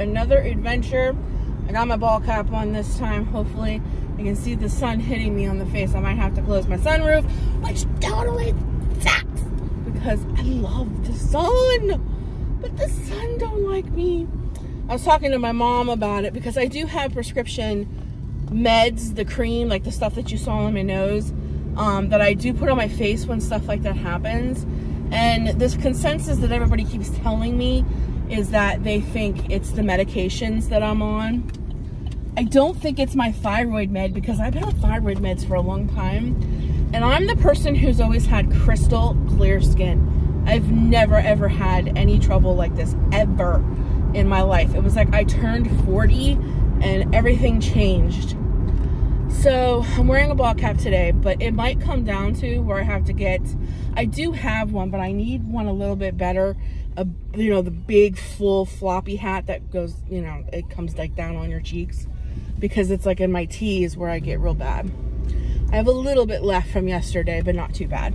another adventure. I got my ball cap on this time, hopefully. I can see the sun hitting me on the face. I might have to close my sunroof, which totally sucks because I love the sun. But the sun don't like me. I was talking to my mom about it because I do have prescription meds, the cream, like the stuff that you saw on my nose, um, that I do put on my face when stuff like that happens. And this consensus that everybody keeps telling me is that they think it's the medications that I'm on. I don't think it's my thyroid med because I've been on thyroid meds for a long time. And I'm the person who's always had crystal clear skin. I've never ever had any trouble like this ever in my life. It was like I turned 40 and everything changed. So I'm wearing a ball cap today, but it might come down to where I have to get, I do have one, but I need one a little bit better. A, you know, the big full floppy hat that goes, you know, it comes like down on your cheeks because it's like in my T's where I get real bad. I have a little bit left from yesterday, but not too bad.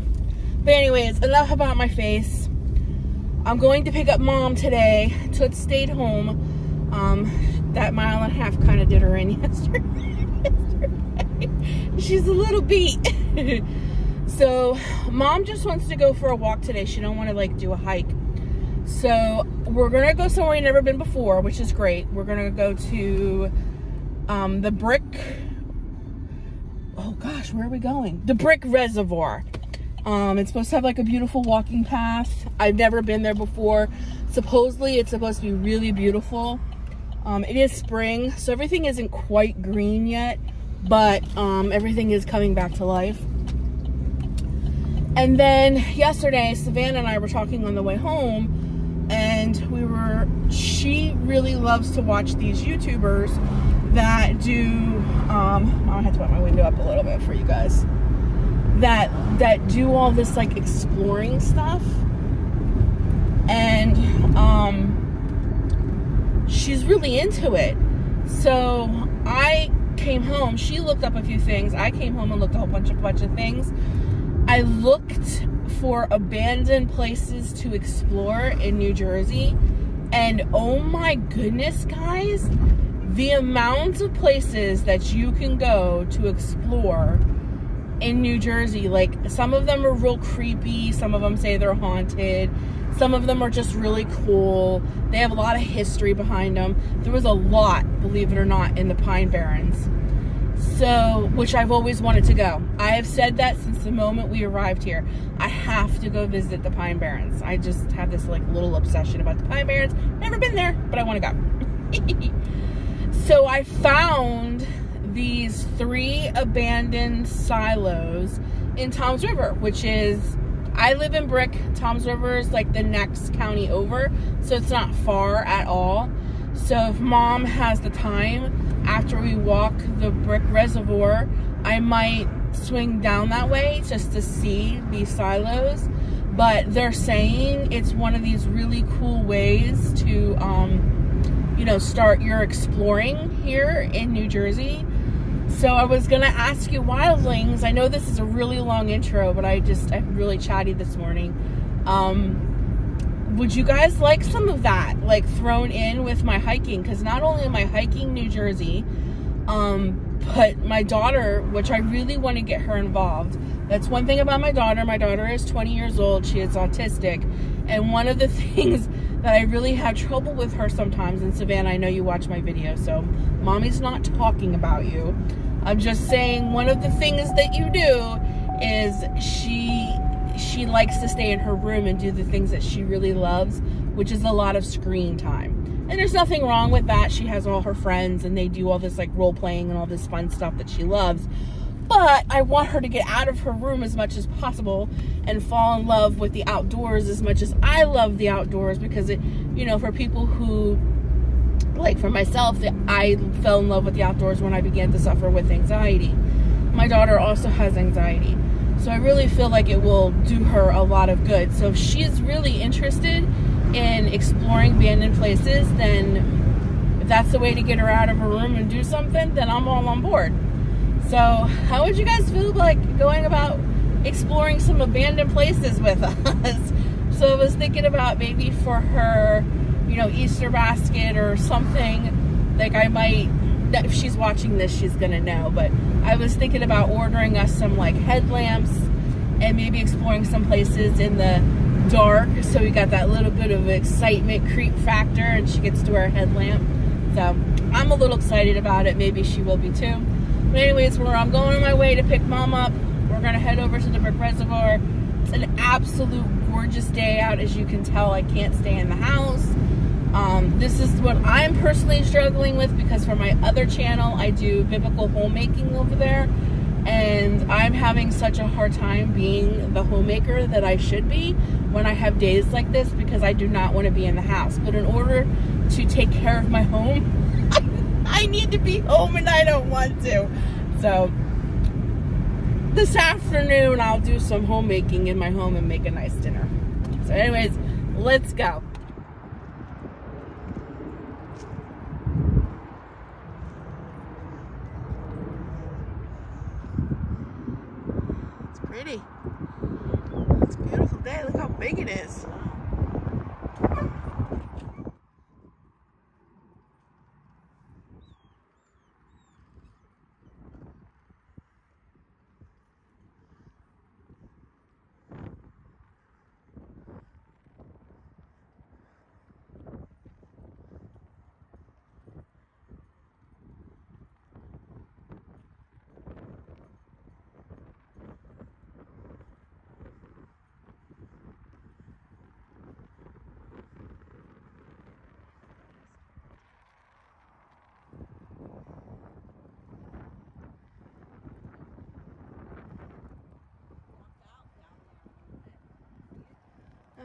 But anyways, enough about my face. I'm going to pick up mom today. Toot stayed home. Um, that mile and a half kind of did her in yesterday. She's a little beat. so mom just wants to go for a walk today. She don't want to like do a hike. So we're gonna go somewhere we've never been before, which is great. We're gonna go to um, the brick. Oh gosh, where are we going? The brick reservoir. Um, it's supposed to have like a beautiful walking path. I've never been there before. Supposedly it's supposed to be really beautiful. Um, it is spring, so everything isn't quite green yet, but um, everything is coming back to life. And then yesterday, Savannah and I were talking on the way home, were, she really loves to watch these YouTubers that do, um, I have to put my window up a little bit for you guys, that, that do all this like exploring stuff. And, um, she's really into it. So I came home. She looked up a few things. I came home and looked a whole bunch of bunch of things. I looked for abandoned places to explore in New Jersey, and oh my goodness, guys, the amount of places that you can go to explore in New Jersey. Like some of them are real creepy. Some of them say they're haunted. Some of them are just really cool. They have a lot of history behind them. There was a lot, believe it or not, in the Pine Barrens. So, which I've always wanted to go. I have said that since the moment we arrived here. I have to go visit the Pine Barrens. I just have this like little obsession about the Pine Barrens. Never been there, but I want to go. so I found these three abandoned silos in Toms River, which is I live in Brick. Toms River is like the next county over, so it's not far at all. So if mom has the time after we walk the Brick Reservoir, I might swing down that way just to see these silos. But they're saying it's one of these really cool ways to, um, you know, start your exploring here in New Jersey. So I was gonna ask you wildlings. I know this is a really long intro, but I just I'm really chatty this morning. Um, would you guys like some of that, like thrown in with my hiking? Because not only am I hiking New Jersey, um, but my daughter, which I really want to get her involved. That's one thing about my daughter. My daughter is 20 years old. She is autistic, and one of the things that I really have trouble with her sometimes. And Savannah, I know you watch my video, so mommy's not talking about you. I'm just saying one of the things that you do is she she likes to stay in her room and do the things that she really loves, which is a lot of screen time. And there's nothing wrong with that. She has all her friends and they do all this like role playing and all this fun stuff that she loves. But I want her to get out of her room as much as possible and fall in love with the outdoors as much as I love the outdoors because it, you know, for people who like for myself, I fell in love with the outdoors when I began to suffer with anxiety. My daughter also has anxiety. So I really feel like it will do her a lot of good. So if she's really interested in exploring abandoned places, then if that's the way to get her out of her room and do something, then I'm all on board. So how would you guys feel like going about exploring some abandoned places with us? So I was thinking about maybe for her you know, Easter basket or something. Like I might, if she's watching this, she's gonna know. But I was thinking about ordering us some like headlamps and maybe exploring some places in the dark. So we got that little bit of excitement creep factor and she gets to wear a headlamp. So I'm a little excited about it. Maybe she will be too. But anyways, where I'm going on my way to pick mom up. We're gonna head over to the Brick Reservoir. It's an absolute gorgeous day out. As you can tell, I can't stay in the house. Um, this is what I'm personally struggling with because for my other channel, I do biblical homemaking over there. And I'm having such a hard time being the homemaker that I should be when I have days like this because I do not want to be in the house. But in order to take care of my home, I need to be home and I don't want to. So this afternoon, I'll do some homemaking in my home and make a nice dinner. So anyways, let's go. It's pretty. It's a beautiful day. Look how big it is.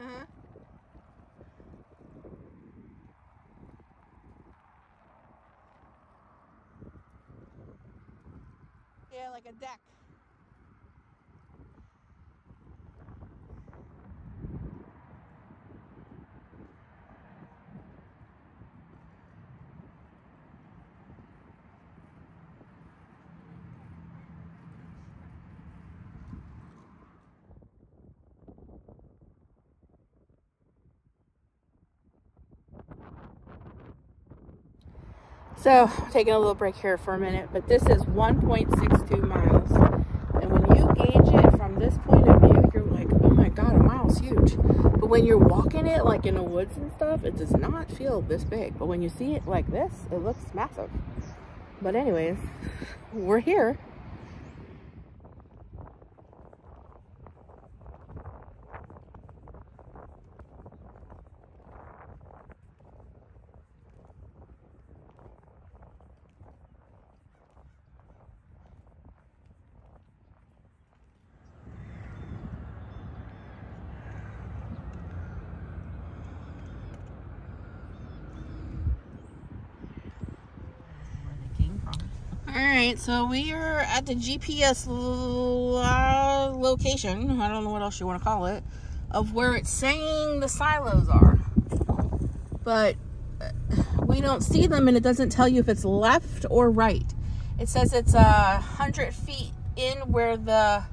Uh-huh. Yeah, like a deck. So, taking a little break here for a minute, but this is 1.62 miles. And when you gauge it from this point of view, you're like, oh my god, a mile's huge. But when you're walking it, like in the woods and stuff, it does not feel this big. But when you see it like this, it looks massive. But anyways, we're here. All right, so we are at the GPS location. I don't know what else you want to call it, of where it's saying the silos are. But uh, we don't see them, and it doesn't tell you if it's left or right. It says it's a uh, hundred feet in where the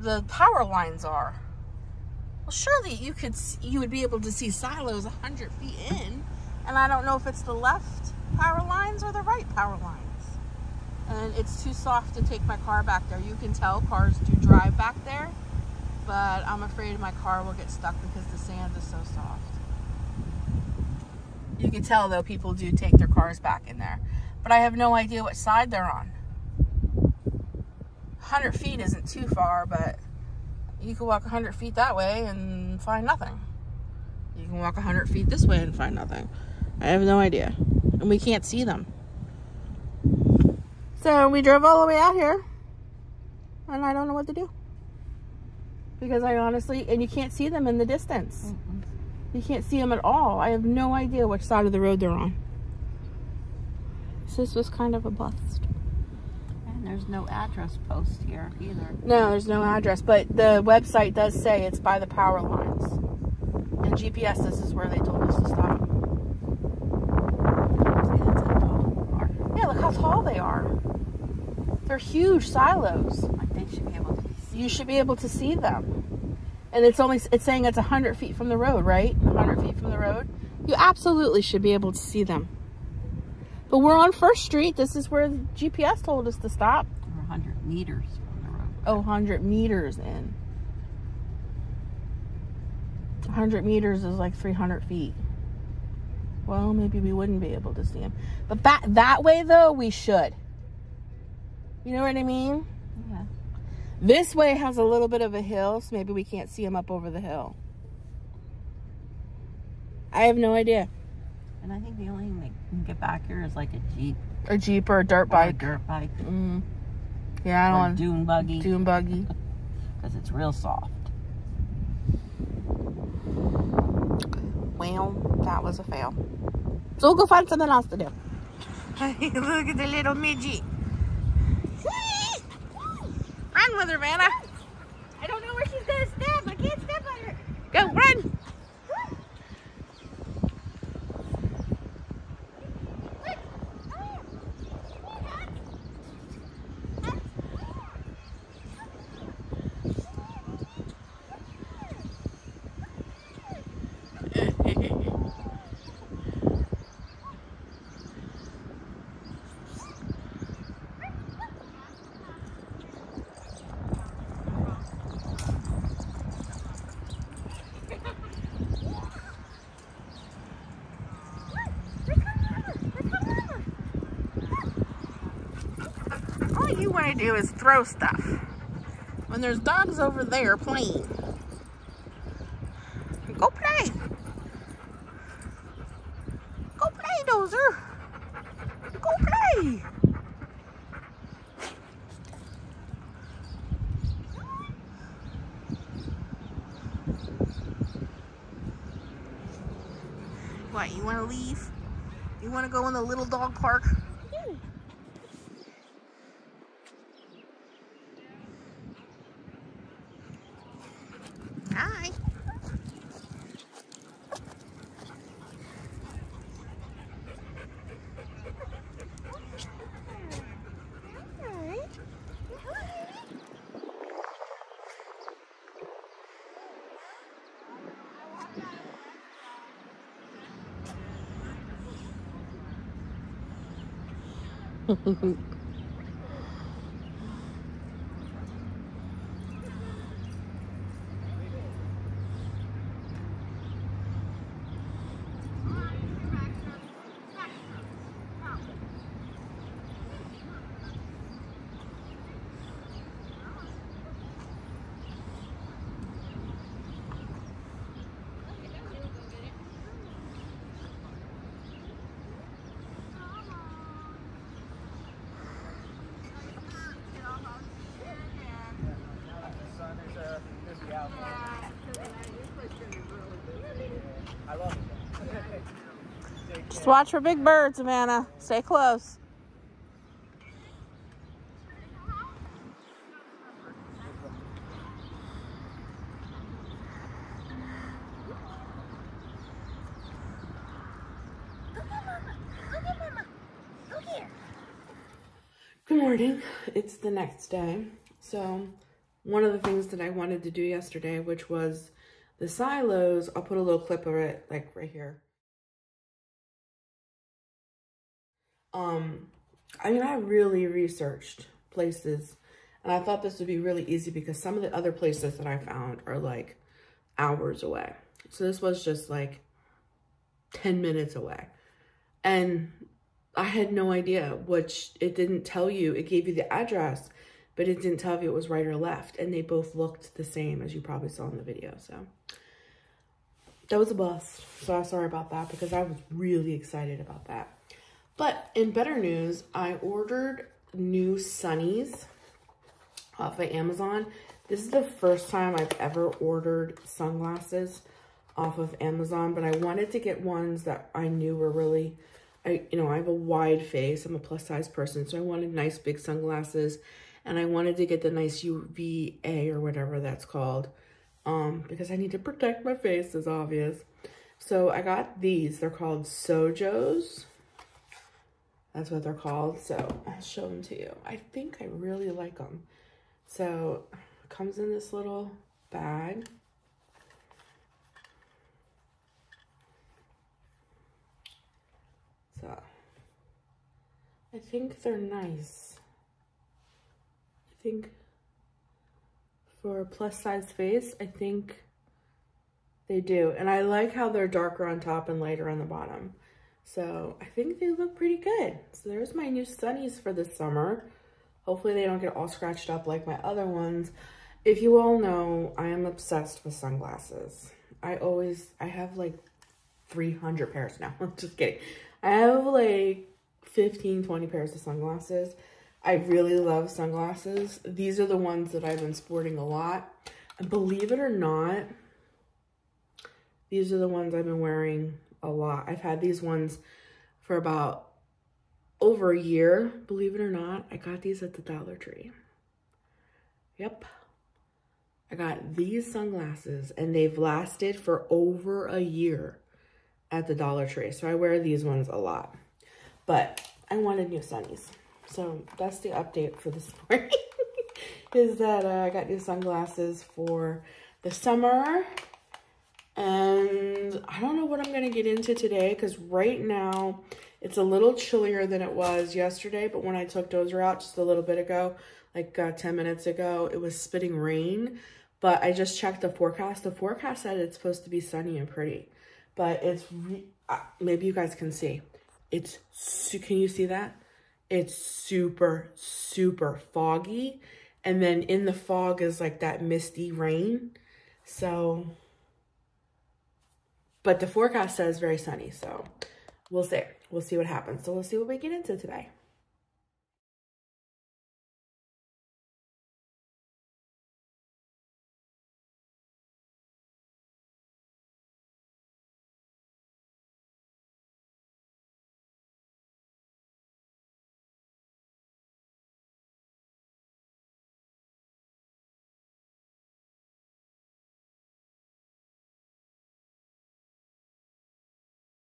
the power lines are. Well, surely you could you would be able to see silos a hundred feet in, and I don't know if it's the left power lines or the right power lines. And it's too soft to take my car back there. You can tell cars do drive back there, but I'm afraid my car will get stuck because the sand is so soft. You can tell though people do take their cars back in there, but I have no idea what side they're on. 100 feet isn't too far, but you can walk 100 feet that way and find nothing. You can walk 100 feet this way and find nothing. I have no idea and we can't see them. So we drove all the way out here and I don't know what to do. Because I honestly, and you can't see them in the distance. Mm -mm. You can't see them at all. I have no idea which side of the road they're on. So this was kind of a bust. And there's no address post here either. No, there's no address, but the website does say it's by the power lines. And GPS, this is where they told us to stop. Yeah, look how tall they are. They're huge silos. Like they should be able to You should be able to see them. and it's only it's saying it's 100 feet from the road right? 100 feet from the road. You absolutely should be able to see them. But we're on first street. This is where the gps told us to stop. We're 100 meters from the road. oh 100 meters in. 100 meters is like 300 feet. Well maybe we wouldn't be able to see them but that that way though we should you know what i mean Yeah. this way has a little bit of a hill so maybe we can't see them up over the hill i have no idea And I think the only thing that can get back here is like a Jeep a jeep or a dirt or a bike dirt bike mm. yeah i don't a want dune buggy dune buggy because it's real soft. Well, that was a fail. So we'll go find something else to do. Look at the little midget. Run with her, Vanna. I don't know where she's gonna step. I can't step on her. Go, run. All you want to do is throw stuff. When there's dogs over there playing. Go play. Go play, Dozer. Go play. What, you want to leave? You want to go in the little dog park? Hi. Just watch for big birds, Savannah. Stay close. Good morning. It's the next day. So, one of the things that I wanted to do yesterday, which was the silos, I'll put a little clip of it like right here. Um, I mean, I really researched places and I thought this would be really easy because some of the other places that I found are like hours away. So this was just like 10 minutes away. And I had no idea, which it didn't tell you. It gave you the address, but it didn't tell you it was right or left. And they both looked the same as you probably saw in the video. So that was a bust. So I'm sorry about that because I was really excited about that. But in better news, I ordered new sunnies off of Amazon. This is the first time I've ever ordered sunglasses off of Amazon, but I wanted to get ones that I knew were really, I you know, I have a wide face. I'm a plus size person, so I wanted nice big sunglasses, and I wanted to get the nice UVA or whatever that's called, um, because I need to protect my face, as obvious. So I got these. They're called Sojos. That's what they're called. So I'll show them to you. I think I really like them. So comes in this little bag. So I think they're nice. I think for a plus size face, I think they do. And I like how they're darker on top and lighter on the bottom. So I think they look pretty good. So there's my new sunnies for the summer. Hopefully they don't get all scratched up like my other ones. If you all know, I am obsessed with sunglasses. I always, I have like 300 pairs now. I'm just kidding. I have like 15, 20 pairs of sunglasses. I really love sunglasses. These are the ones that I've been sporting a lot. And believe it or not, these are the ones I've been wearing a lot. I've had these ones for about over a year, believe it or not. I got these at the Dollar Tree. Yep. I got these sunglasses and they've lasted for over a year at the Dollar Tree. So I wear these ones a lot. But I wanted new sunnies. So that's the update for this morning. is that uh, I got new sunglasses for the summer. And I don't know what I'm going to get into today because right now it's a little chillier than it was yesterday. But when I took Dozer out just a little bit ago, like uh, 10 minutes ago, it was spitting rain. But I just checked the forecast. The forecast said it's supposed to be sunny and pretty. But it's, uh, maybe you guys can see. It's, can you see that? It's super, super foggy. And then in the fog is like that misty rain. So but the forecast says very sunny, so we'll see. We'll see what happens. So we'll see what we get into today.